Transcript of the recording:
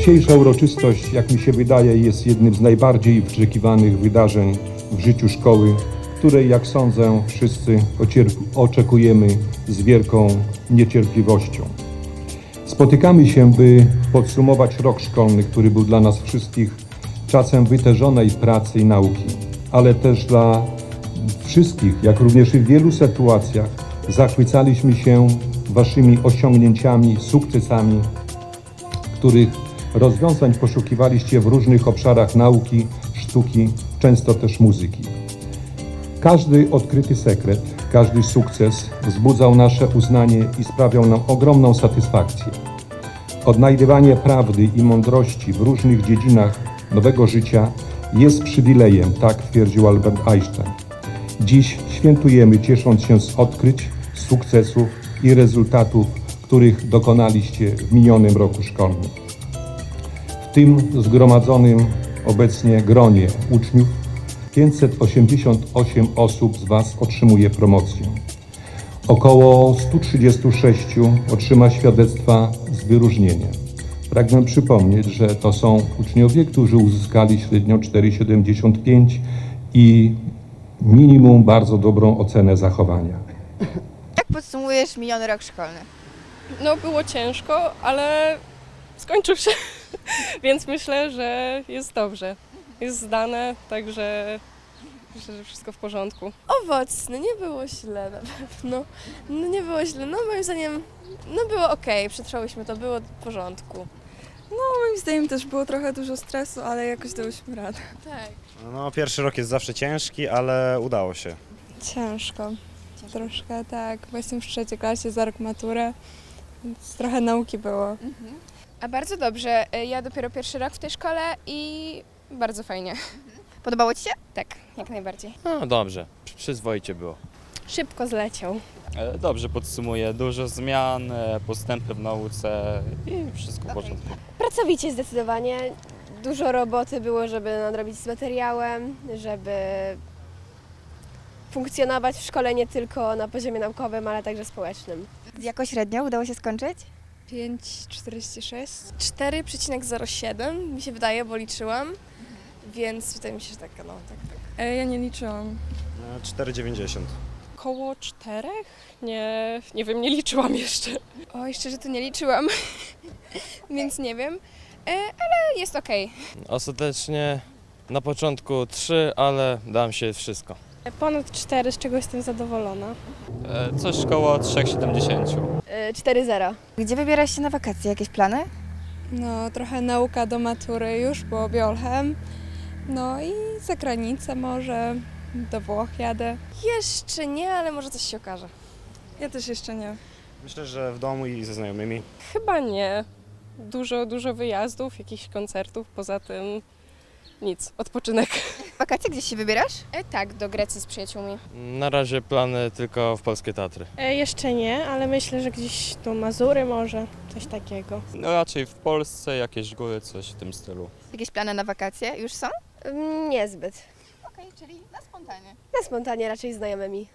Dzisiejsza uroczystość, jak mi się wydaje, jest jednym z najbardziej wyczekiwanych wydarzeń w życiu szkoły, której, jak sądzę, wszyscy oczekujemy z wielką niecierpliwością. Spotykamy się, by podsumować rok szkolny, który był dla nas wszystkich czasem wytężonej pracy i nauki, ale też dla wszystkich, jak również w wielu sytuacjach, zachwycaliśmy się Waszymi osiągnięciami, sukcesami, których rozwiązań poszukiwaliście w różnych obszarach nauki, sztuki, często też muzyki. Każdy odkryty sekret, każdy sukces wzbudzał nasze uznanie i sprawiał nam ogromną satysfakcję. Odnajdywanie prawdy i mądrości w różnych dziedzinach nowego życia jest przywilejem, tak twierdził Albert Einstein. Dziś świętujemy, ciesząc się z odkryć, sukcesów i rezultatów, których dokonaliście w minionym roku szkolnym. W tym zgromadzonym obecnie gronie uczniów 588 osób z Was otrzymuje promocję. Około 136 otrzyma świadectwa z wyróżnienia. Pragnę przypomnieć, że to są uczniowie, którzy uzyskali średnio 4,75 i minimum bardzo dobrą ocenę zachowania. Jak podsumujesz miniony rok szkolny? No było ciężko, ale skończył się, więc myślę, że jest dobrze. Jest zdane, także myślę, że wszystko w porządku. Owocny, nie było źle na pewno. No nie było źle, no moim zdaniem, no było okej, przetrwałyśmy to, było w porządku. Moim zdaniem też było trochę dużo stresu, ale jakoś dałyśmy radę. Tak. No, pierwszy rok jest zawsze ciężki, ale udało się. Ciężko. Troszkę tak, bo jestem w trzeciej klasie, za rok maturę, więc trochę nauki było. A bardzo dobrze. Y, Ja dopiero pierwszy rok w tej szkole i bardzo fajnie. Podobało Ci się? Tak, jak najbardziej. No dobrze, przy- przyzwoicie było. Szybko zleciał. E, Dobrze podsumuję, dużo zmian, e, postępy w nauce i wszystko w porządku. Pracowicie zdecydowanie. Dużo roboty było, żeby nadrobić z materiałem, żeby funkcjonować w szkole nie tylko na poziomie naukowym, ale także społecznym. Jako średnio udało się skończyć? 5,46. 4,07 mi się wydaje, bo liczyłam, więc wydaje mi się, że tak, no tak, tak. E, ja nie liczyłam. No, 4,90. Koło czterech? Nie, nie wiem, nie liczyłam jeszcze. Oj, szczerze to nie liczyłam, więc nie wiem. E, Ale jest okej. Ostatecznie na początku 3, ale dam się wszystko. Ponad cztery, z czego jestem zadowolona. E, Coś koło 3,70. Yy, 4-0. Gdzie wybierasz się na wakacje? Jakieś plany? No, trochę nauka do matury już, bo biolchem. No i za granicę może, do Włoch jadę. Jeszcze nie, ale może coś się okaże. Ja też jeszcze nie. Myślę, że w domu i ze znajomymi. Chyba nie. Dużo, dużo wyjazdów, jakichś koncertów, poza tym nic, odpoczynek. Wakacje gdzieś się wybierasz? E, Tak, do Grecji z przyjaciółmi. Na razie plany tylko w Polskie Tatry. E, jeszcze nie, ale myślę, że gdzieś do Mazury może, coś takiego. No raczej w Polsce, jakieś góry, coś w tym stylu. Jakieś plany na wakacje już są? Mm, niezbyt. Okej, czyli na spontanie. Na spontanie raczej z znajomymi.